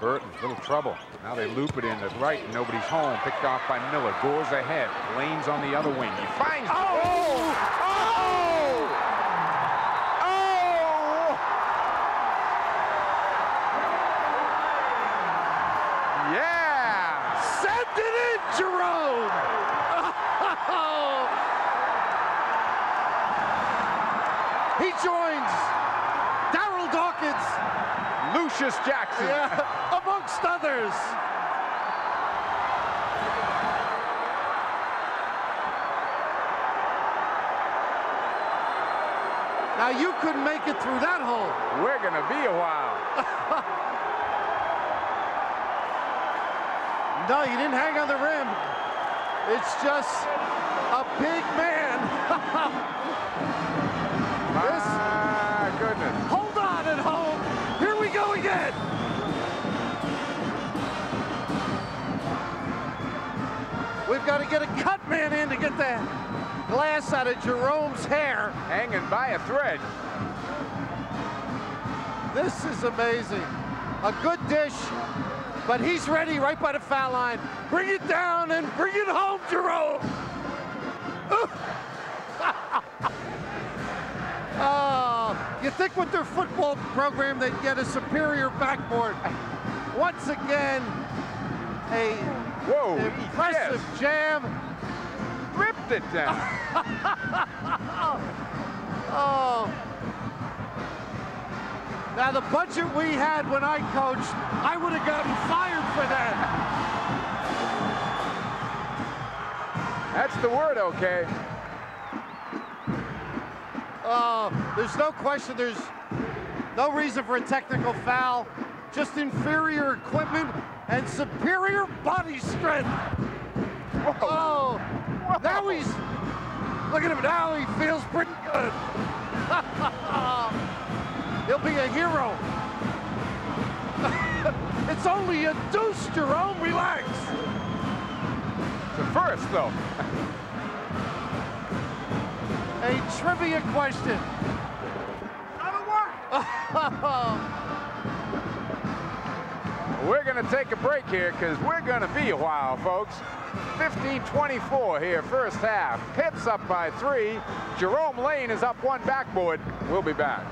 Burton, little trouble. Now they loop it in the right, and nobody's home. Picked off by Miller. Gore's ahead. Lane's on the other wing. He finds. Oh! Oh! Oh! Yeah! Send it in, Jerome! he joins Darryl Dawkins, Lucius Jackson. yeah, amongst others. Now you couldn't make it through that hole. We're gonna be a while. No, you didn't hang on the rim. It's just a big man. got to get a cut man in to get that glass out of Jerome's hair. Hanging by a thread. This is amazing. A good dish, but he's ready right by the foul line. Bring it down and bring it home, Jerome. oh, you think with their football program they'd get a superior backboard. Once again, a Whoa, impressive yes. jam. Ripped it down. Oh. Now the budget we had when I coached, I would have gotten fired for that. That's the word, okay? Uh, there's no question, there's no reason for a technical foul. Just inferior equipment and superior body strength. Oh, now he's, look at him now, he feels pretty good. He'll be a hero. it's only a deuce, Jerome, relax. It's a first, though. A trivia question. We're going to take a break here because we're going to be a while, folks. 15-24 here, first half. Pitt's up by three. Jerome Lane is up one backboard. We'll be back.